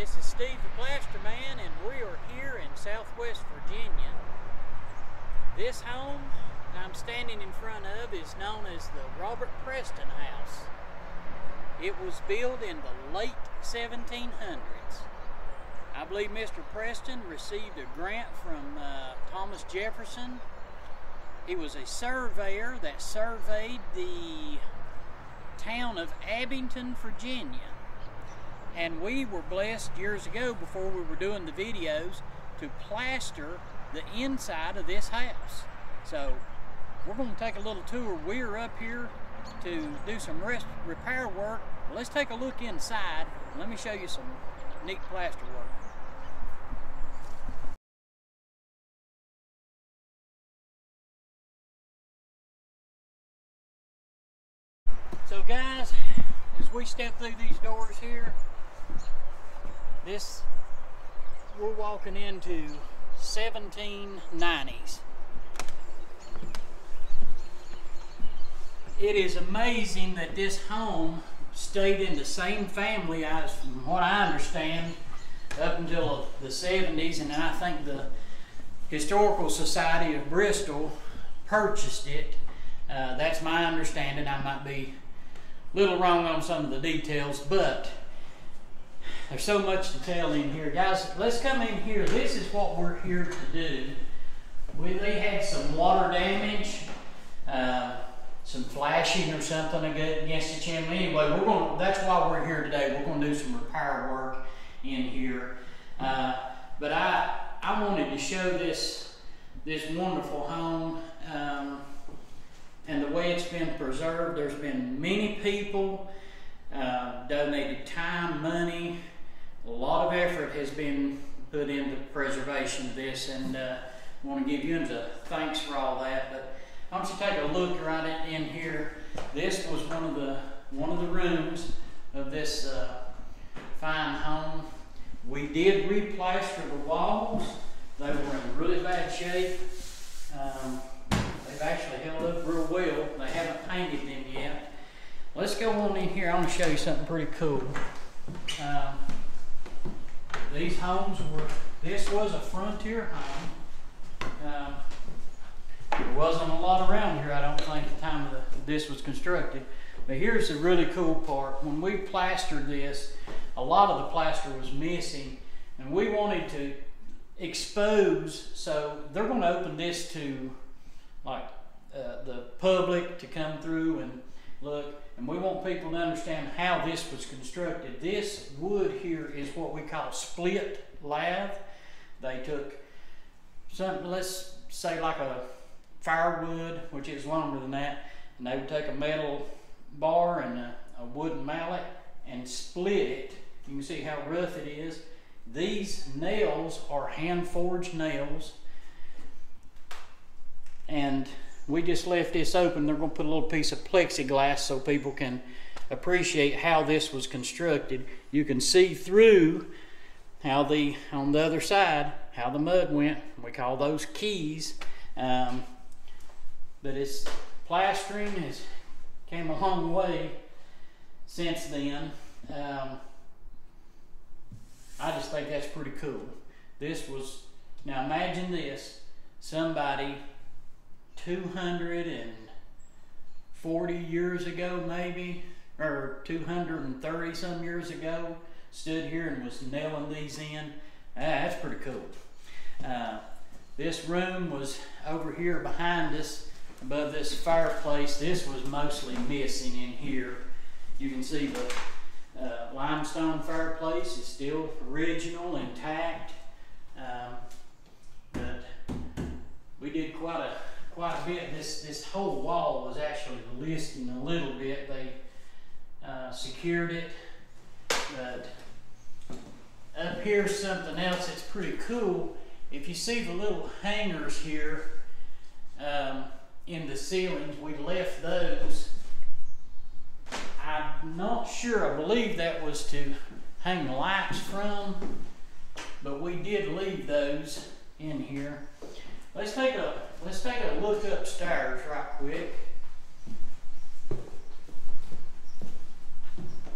This is Steve the Plaster Man, and we are here in Southwest Virginia. This home that I'm standing in front of is known as the Robert Preston House. It was built in the late 1700s. I believe Mr. Preston received a grant from uh, Thomas Jefferson. He was a surveyor that surveyed the town of Abingdon, Virginia. And we were blessed years ago before we were doing the videos to plaster the inside of this house. So we're going to take a little tour. We're up here to do some rest, repair work. Let's take a look inside. Let me show you some neat plaster work. So guys, as we step through these doors here, this, we're walking into 1790s. It is amazing that this home stayed in the same family as, from what I understand, up until the 70s, and then I think the Historical Society of Bristol purchased it. Uh, that's my understanding. I might be a little wrong on some of the details, but there's so much to tell in here. Guys, let's come in here. This is what we're here to do. We, had some water damage, uh, some flashing or something against the chimney. Anyway, we're going. That's why we're here today. We're going to do some repair work in here. Uh, but I I wanted to show this this wonderful home. Um, and the way it's been preserved, there's been many people uh, donated time, money, a lot of effort has been put into preservation of this, and uh, I want to give you a thanks for all that. But why don't you take a look right in here? This was one of the one of the rooms of this uh, fine home. We did replaster the walls. They were in really bad shape. Um, they've actually held up real well. They haven't painted them yet. Let's go on in here. I want to show you something pretty cool. Um, these homes were, this was a frontier home. Um, there wasn't a lot around here, I don't think, at the time the, this was constructed. But here's the really cool part. When we plastered this, a lot of the plaster was missing, and we wanted to expose, so they're going to open this to like uh, the public to come through and look. And we want people to understand how this was constructed. This wood here is what we call split lath. They took something, let's say like a firewood, which is longer than that, and they would take a metal bar and a, a wooden mallet and split it. You can see how rough it is. These nails are hand forged nails. And we just left this open. They're going to put a little piece of plexiglass so people can appreciate how this was constructed. You can see through how the, on the other side, how the mud went. We call those keys. Um, but it's plastering has came a long way since then. Um, I just think that's pretty cool. This was, now imagine this, somebody 240 years ago, maybe, or 230 some years ago, stood here and was nailing these in. Ah, that's pretty cool. Uh, this room was over here behind us, above this fireplace. This was mostly missing in here. You can see the uh, limestone fireplace is still original, intact. Um, but we did quite a quite a bit. This this whole wall was actually listing a little bit. They uh, secured it, but up here's something else that's pretty cool. If you see the little hangers here um, in the ceilings, we left those. I'm not sure. I believe that was to hang lights from, but we did leave those in here. Let's take a let's take a look upstairs right quick.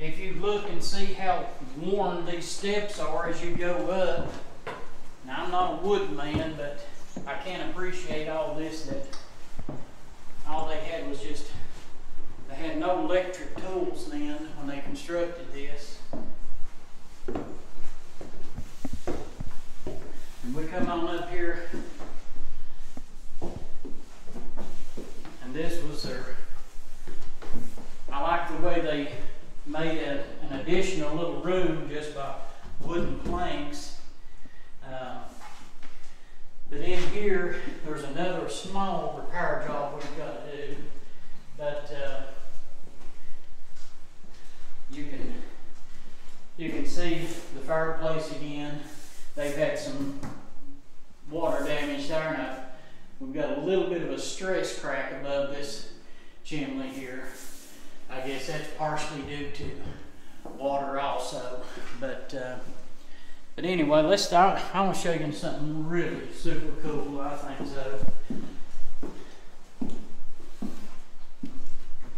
If you look and see how worn these steps are as you go up. Now, I'm not a wood man, but I can't appreciate all this that all they had was just, they had no electric tools then when they constructed this. And we come on up here, and this was their, I like the way they made a, an additional little room just by wooden planks. Uh, but in here, there's another small repair job we've got to do. But uh, you can you can see the fireplace again. They've had some water damage there. We've got a little bit of a stress crack above this chimney here. I guess that's partially due to water also. But uh, but anyway, let's start. I want to show you something really super cool. I think so.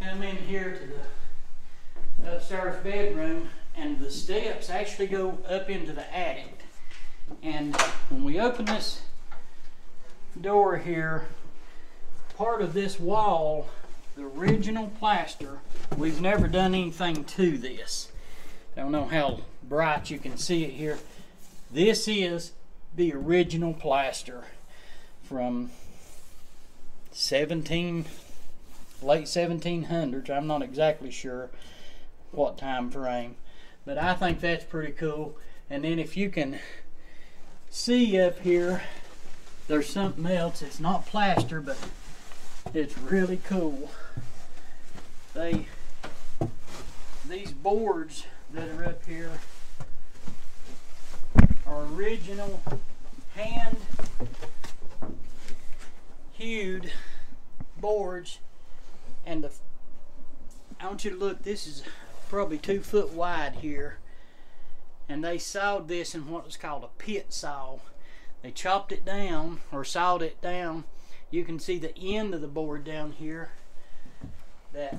Come in here to the upstairs bedroom, and the steps actually go up into the attic. And when we open this door here, part of this wall the original plaster. We've never done anything to this. I don't know how bright you can see it here. This is the original plaster from 17, late 1700s. I'm not exactly sure what time frame, but I think that's pretty cool. And then if you can see up here, there's something else. It's not plaster, but it's really cool. They these boards that are up here are original hand hewed boards and the I want you to look this is probably two foot wide here. And they sawed this in what was called a pit saw. They chopped it down or sawed it down. You can see the end of the board down here. That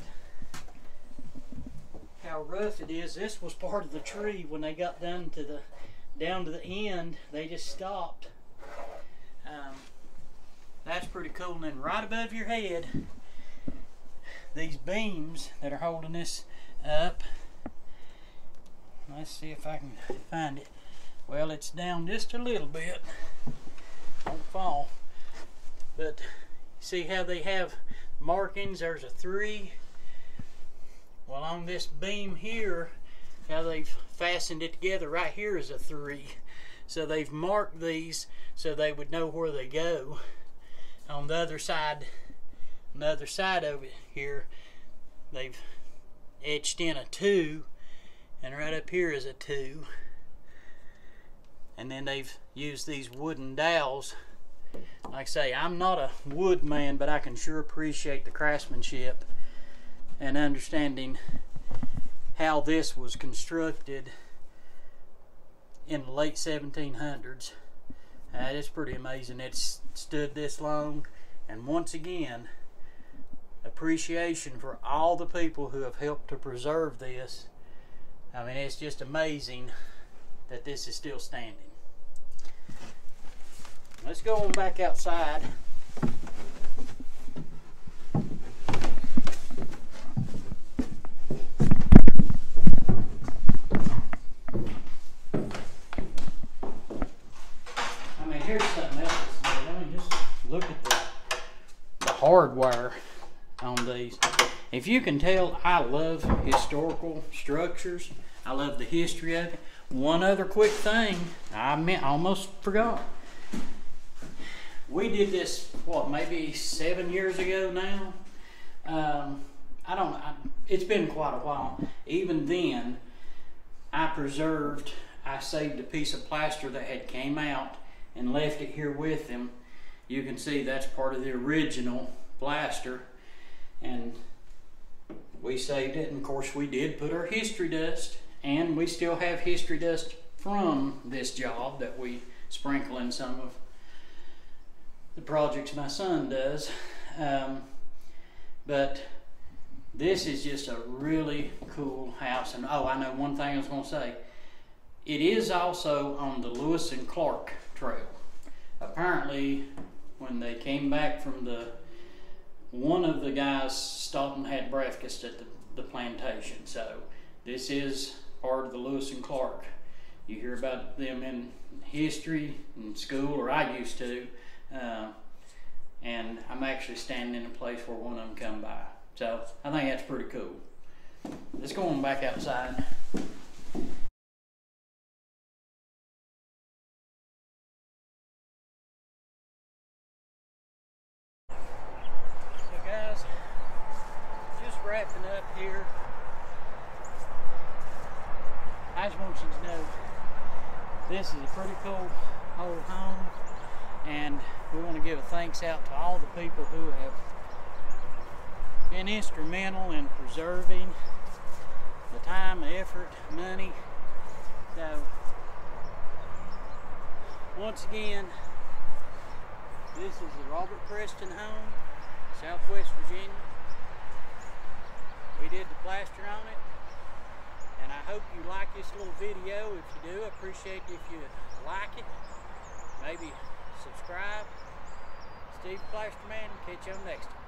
how rough it is. This was part of the tree. When they got down to the down to the end they just stopped. Um, that's pretty cool. And then right above your head these beams that are holding this up. Let's see if I can find it. Well it's down just a little bit. Don't fall. But see how they have markings? There's a three. Well on this beam here how they've fastened it together right here is a three. So they've marked these so they would know where they go. On the other side on the other side of it here they've etched in a two and right up here is a two and then they've used these wooden dowels like I say, I'm not a wood man, but I can sure appreciate the craftsmanship and understanding how this was constructed in the late 1700s. Uh, it's pretty amazing it's stood this long. And once again, appreciation for all the people who have helped to preserve this. I mean, it's just amazing that this is still standing. Let's go on back outside. I mean, here's something else. I mean, just look at the, the hardware on these. If you can tell, I love historical structures. I love the history of it. One other quick thing, I meant, almost forgot we did this what maybe seven years ago now. Um, I don't. I, it's been quite a while. Even then, I preserved. I saved a piece of plaster that had came out and left it here with him. You can see that's part of the original plaster, and we saved it. And of course, we did put our history dust, and we still have history dust from this job that we sprinkle in some of the projects my son does. Um, but this is just a really cool house. And oh, I know one thing I was going to say. It is also on the Lewis and Clark Trail. Apparently, when they came back from the one of the guys stopped and had breakfast at the, the plantation. So this is part of the Lewis and Clark. You hear about them in history in school, or I used to. Uh, and I'm actually standing in a place where one of them come by. So I think that's pretty cool. Let's go on back outside. So guys, just wrapping up here. I just want you to know this is a pretty cool old home and we want to give a thanks out to all the people who have been instrumental in preserving the time, effort, money. So, once again, this is the Robert Preston home, Southwest Virginia. We did the plaster on it, and I hope you like this little video. If you do, I appreciate if you like it. Maybe subscribe. Steve Plasterman, catch you on next time.